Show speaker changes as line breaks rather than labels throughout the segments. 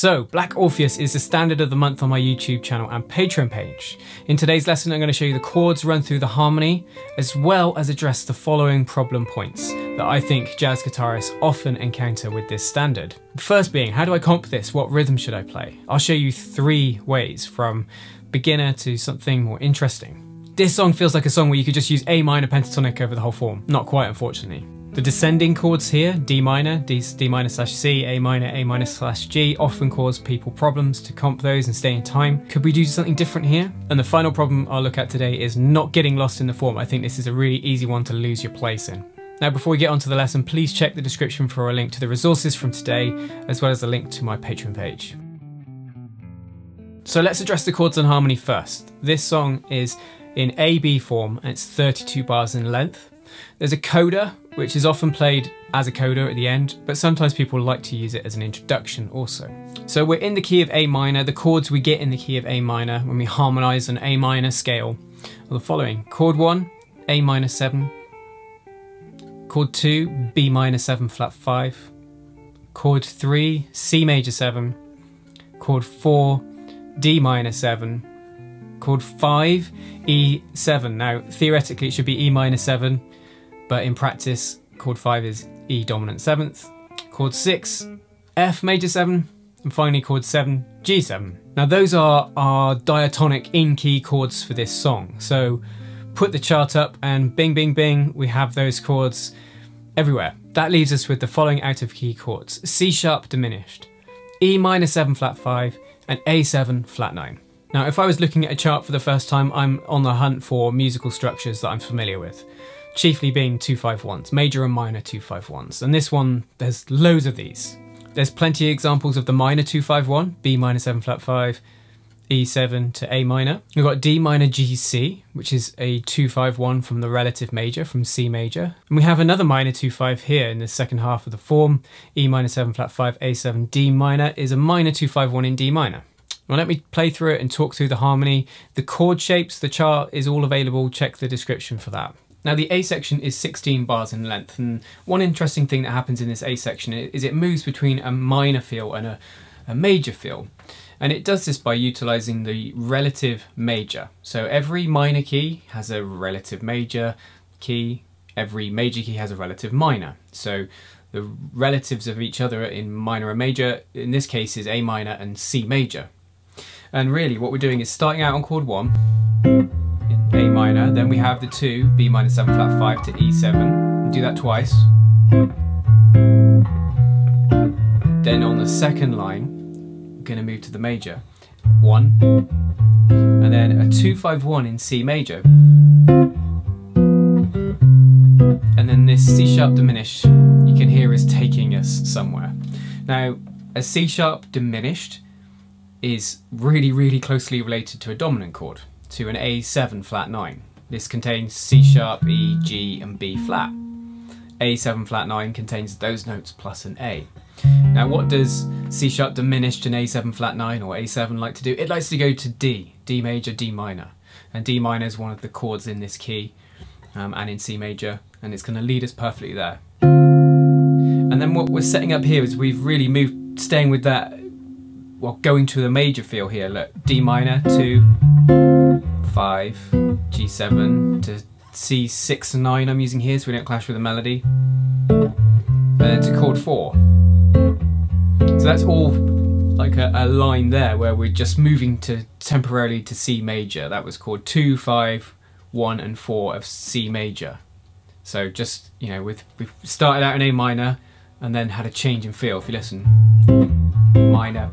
So, Black Orpheus is the standard of the month on my YouTube channel and Patreon page. In today's lesson, I'm going to show you the chords run through the harmony, as well as address the following problem points that I think jazz guitarists often encounter with this standard. First being, how do I comp this? What rhythm should I play? I'll show you three ways from beginner to something more interesting. This song feels like a song where you could just use A minor pentatonic over the whole form. Not quite, unfortunately. The descending chords here, D minor, D, D minor slash C, A minor, A minor slash G, often cause people problems to comp those and stay in time. Could we do something different here? And the final problem I'll look at today is not getting lost in the form. I think this is a really easy one to lose your place in. Now before we get onto the lesson, please check the description for a link to the resources from today, as well as a link to my Patreon page. So let's address the chords and harmony first. This song is in A-B form and it's 32 bars in length. There's a coda, which is often played as a coda at the end, but sometimes people like to use it as an introduction also. So we're in the key of A minor, the chords we get in the key of A minor when we harmonise an A minor scale are the following. Chord 1, A minor 7, chord 2, B minor 7 flat 5, chord 3, C major 7, chord 4, D minor 7, chord 5, E7. Now theoretically it should be E minor 7, but in practice, chord 5 is E dominant 7th, chord 6, F major 7, and finally chord 7, G7. Now those are our diatonic in key chords for this song. So put the chart up and bing bing bing, we have those chords everywhere. That leaves us with the following out of key chords. C sharp diminished, E minor 7 flat 5, and A7 flat 9. Now if I was looking at a chart for the first time, I'm on the hunt for musical structures that I'm familiar with chiefly being 251s, major and minor 251s. And this one, there's loads of these. There's plenty of examples of the minor 251, B minor 7 flat 5, E7 to A minor. We've got D minor GC, which is a 251 from the relative major, from C major. And we have another minor 25 here in the second half of the form. E minor 7 flat 5, A7, D minor is a minor 251 in D minor. Well, let me play through it and talk through the harmony. The chord shapes, the chart is all available. Check the description for that. Now the A section is 16 bars in length and one interesting thing that happens in this A section is it moves between a minor feel and a, a major feel and it does this by utilizing the relative major. So every minor key has a relative major key, every major key has a relative minor. So the relatives of each other in minor and major, in this case is A minor and C major. And really what we're doing is starting out on chord 1 a minor, then we have the 2, B minor 7 flat 5 to E7. do that twice. Then on the second line, we're going to move to the major. 1, and then a 2-5-1 in C major. And then this C sharp diminished, you can hear is taking us somewhere. Now, a C sharp diminished is really, really closely related to a dominant chord to an A7 flat 9. This contains C sharp, E, G and B flat. A7 flat 9 contains those notes plus an A. Now what does C sharp diminished in A7 flat 9 or A7 like to do? It likes to go to D, D major, D minor. And D minor is one of the chords in this key um, and in C major and it's going to lead us perfectly there. And then what we're setting up here is we've really moved, staying with that, well going to the major feel here, look, D minor, 2, 5, G7 to C6 and 9 I'm using here so we don't clash with the melody. And then to chord 4. So that's all like a, a, line there where we're just moving to temporarily to C major. That was chord 2, 5, 1 and 4 of C major. So just, you know, with we started out in A minor and then had a change in feel if you listen. Minor.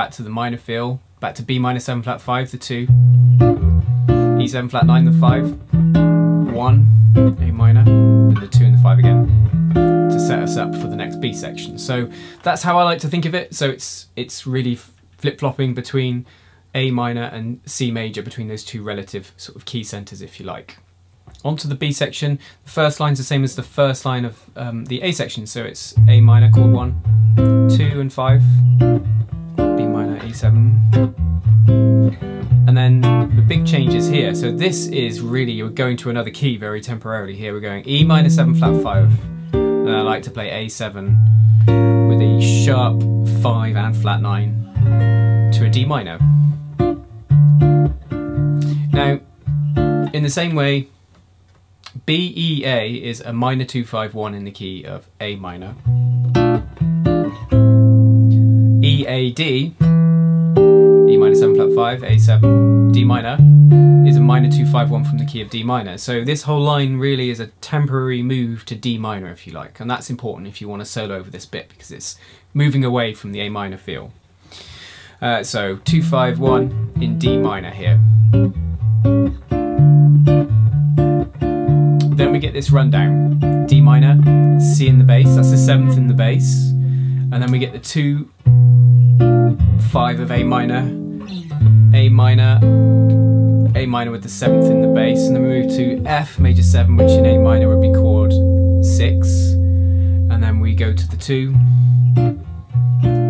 Back to the minor feel, back to B minor 7 flat 5, the 2, E7 flat 9, the 5, 1, A minor, and the 2 and the 5 again to set us up for the next B section. So that's how I like to think of it. So it's it's really flip-flopping between A minor and C major, between those two relative sort of key centers, if you like. Onto the B section, the first line's the same as the first line of um, the A section, so it's A minor chord 1, 2 and 5, So this is really, you're going to another key very temporarily here. We're going E minor 7 flat 5, and I like to play A7 with a sharp 5 and flat 9 to a D minor. Now, in the same way, BEA is a minor 251 in the key of A minor. EAD, E minor 7 flat 5, A7, D minor, is a minor 251 from the key of D minor. So this whole line really is a temporary move to D minor if you like, and that's important if you want to solo over this bit because it's moving away from the A minor feel. Uh, so 251 in D minor here. Then we get this rundown. D minor, C in the bass, that's the seventh in the bass. And then we get the two, five of A minor, A minor, A minor with the seventh in the bass. And then we move to F major seven, which in A minor would be chord six. And then we go to the two,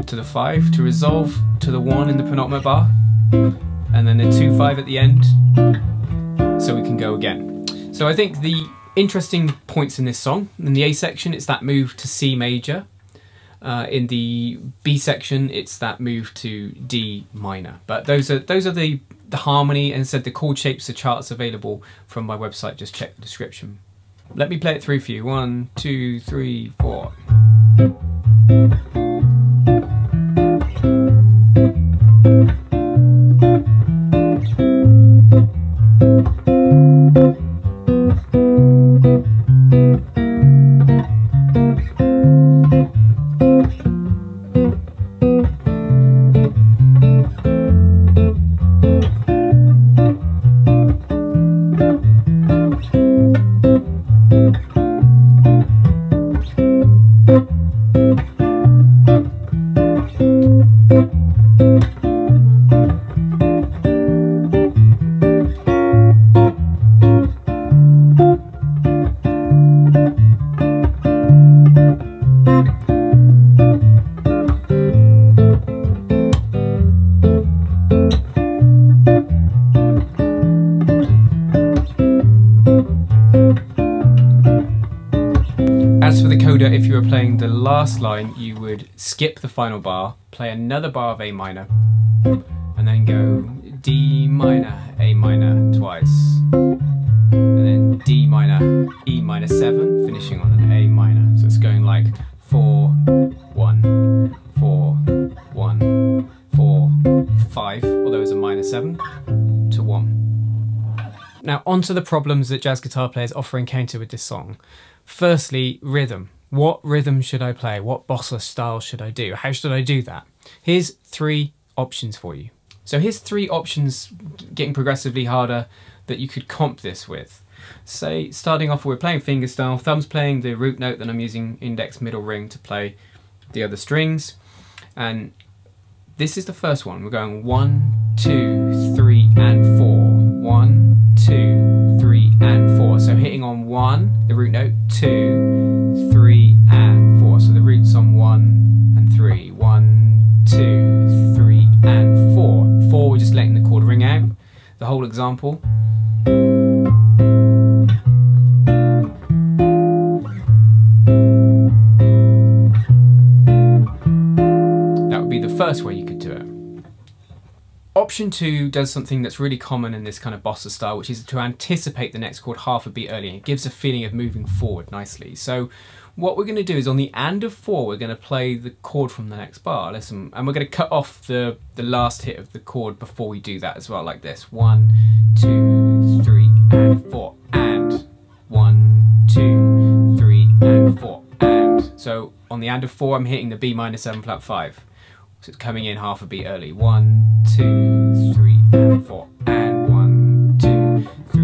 to the five to resolve to the one in the penultimate bar. And then the two, five at the end. So we can go again. So I think the interesting points in this song. In the A section, it's that move to C major. Uh, in the B section, it's that move to D minor. But those are those are the the harmony and said the chord shapes, the charts available from my website. Just check the description. Let me play it through for you. One, two, three, four. Last line, you would skip the final bar, play another bar of A minor, and then go D minor, A minor twice, and then D minor, E minor 7, finishing on an A minor. So it's going like 4, 1, 4, 1, 4, 5, although it's a minor 7, to 1. Now, on to the problems that jazz guitar players often encounter with this song. Firstly, rhythm. What rhythm should I play? What bossa style should I do? How should I do that? Here's three options for you. So here's three options getting progressively harder that you could comp this with. Say, starting off, we're playing fingerstyle, thumbs playing the root note that I'm using index middle ring to play the other strings. And this is the first one. We're going one, two, three, and four. One, two, three, and four. So hitting on one, the root note, two, whole example. That would be the first way you could do it. Option two does something that's really common in this kind of bossa style, which is to anticipate the next chord half a beat early. It gives a feeling of moving forward nicely. So what we're going to do is on the and of four, we're going to play the chord from the next bar. Listen, and we're going to cut off the, the last hit of the chord before we do that as well, like this. One, two, three, and four, and one, two, three, and four, and. So on the and of four, I'm hitting the B minor seven flat five. So it's coming in half a beat early. One, two, three, and four, and one, two, three,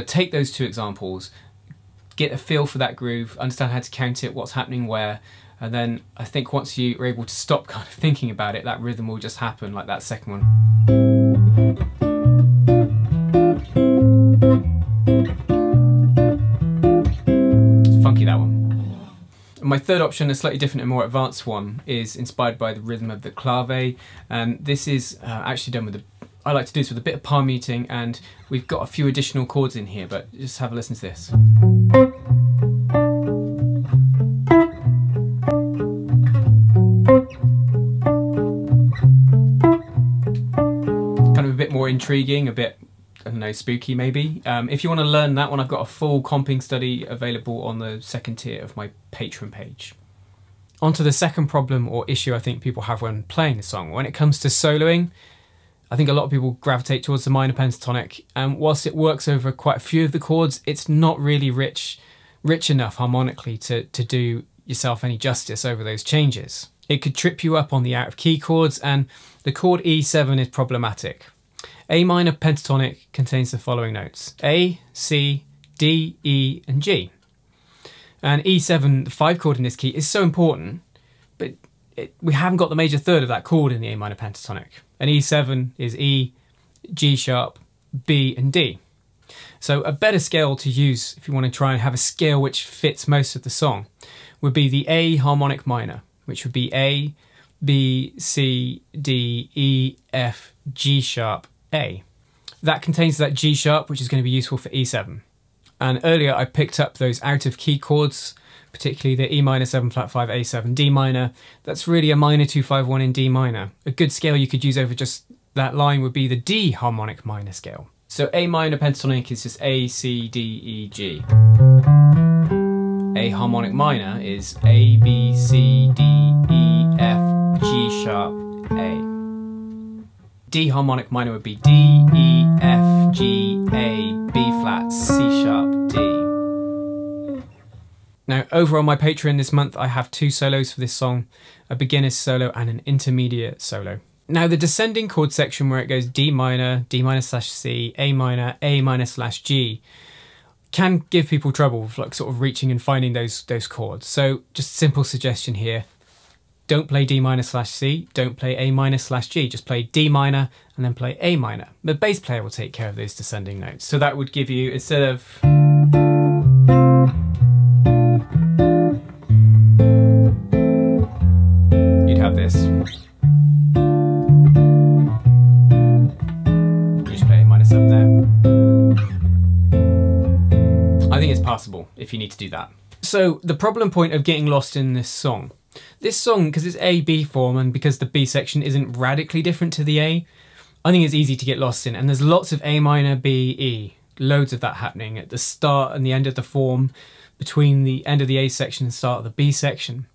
to take those two examples, get a feel for that groove, understand how to count it, what's happening where, And then I think once you're able to stop kind of thinking about it, that rhythm will just happen, like that second one. It's funky that one. My third option, a slightly different and more advanced one, is inspired by the rhythm of the clave, and this is uh, actually done with a. I like to do this with a bit of palm muting, and we've got a few additional chords in here, but just have a listen to this. Kind of a bit more intriguing, a bit I don't know, spooky maybe. Um, if you want to learn that one, I've got a full comping study available on the second tier of my Patreon page. On to the second problem or issue I think people have when playing the song. When it comes to soloing, I think a lot of people gravitate towards the minor pentatonic, and whilst it works over quite a few of the chords, it's not really rich, rich enough harmonically to, to do yourself any justice over those changes. It could trip you up on the out of key chords, and the chord E7 is problematic. A minor pentatonic contains the following notes A, C, D, E, and G. And E7, the five chord in this key, is so important, it, we haven't got the major third of that chord in the A minor pentatonic. And E7 is E, G sharp, B, and D. So a better scale to use if you want to try and have a scale which fits most of the song would be the A harmonic minor, which would be A, B, C, D, E, F, G sharp, a. That contains that G sharp, which is going to be useful for E7. And earlier I picked up those out of key chords, particularly the E minor 7 flat 5 A7 D minor. That's really a minor 251 in D minor. A good scale you could use over just that line would be the D harmonic minor scale. So A minor pentatonic is just A, C, D, E, G. A harmonic minor is A, B, C, D, E, F, G sharp, A. D harmonic minor would be D, E, F, G, A, B flat, C sharp. Now, over on my Patreon this month, I have two solos for this song a beginner's solo and an intermediate solo. Now, the descending chord section where it goes D minor, D minor slash C, A minor, A minor slash G can give people trouble, with like sort of reaching and finding those those chords. So, just simple suggestion here don't play D minor slash C, don't play A minor slash G, just play D minor and then play A minor. The bass player will take care of those descending notes. So that would give you, instead of if you need to do that. So the problem point of getting lost in this song this song, because it's A B form and because the B section isn't radically different to the A, I think it's easy to get lost in. And there's lots of A minor, B, E, loads of that happening at the start and the end of the form, between the end of the A section and start of the B section.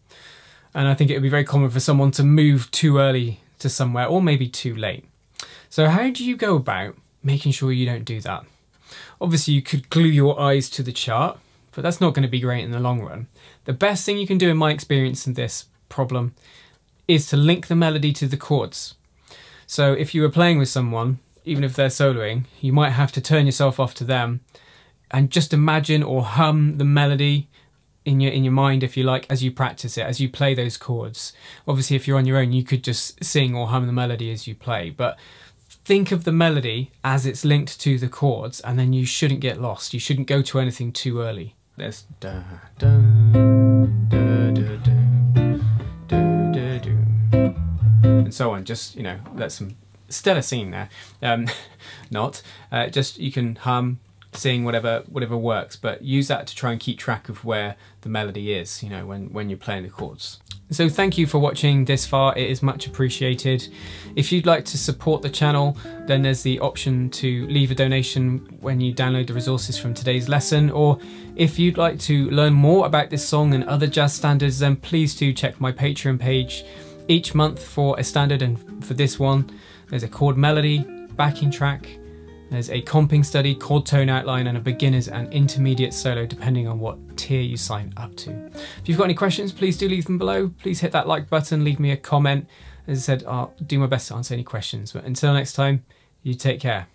And I think it would be very common for someone to move too early to somewhere or maybe too late. So how do you go about making sure you don't do that? Obviously you could glue your eyes to the chart, but that's not going to be great in the long run. The best thing you can do in my experience in this problem is to link the melody to the chords. So if you were playing with someone, even if they're soloing, you might have to turn yourself off to them and just imagine or hum the melody in your in your mind if you like as you practice it as you play those chords obviously if you're on your own you could just sing or hum the melody as you play but think of the melody as it's linked to the chords and then you shouldn't get lost you shouldn't go to anything too early there's da da da da da da da and so on. Just you know, that's some stellar scene there. Um, not uh, just you can hum, sing whatever whatever works, but use that to try and keep track of where the melody is. You know, when when you're playing the chords. So thank you for watching this far, it is much appreciated. If you'd like to support the channel, then there's the option to leave a donation when you download the resources from today's lesson, or if you'd like to learn more about this song and other jazz standards, then please do check my Patreon page. Each month for a standard and for this one, there's a chord melody, backing track, there's a comping study, chord tone outline, and a beginner's and intermediate solo depending on what tier you sign up to. If you've got any questions, please do leave them below. Please hit that like button, leave me a comment. As I said, I'll do my best to answer any questions. But until next time, you take care.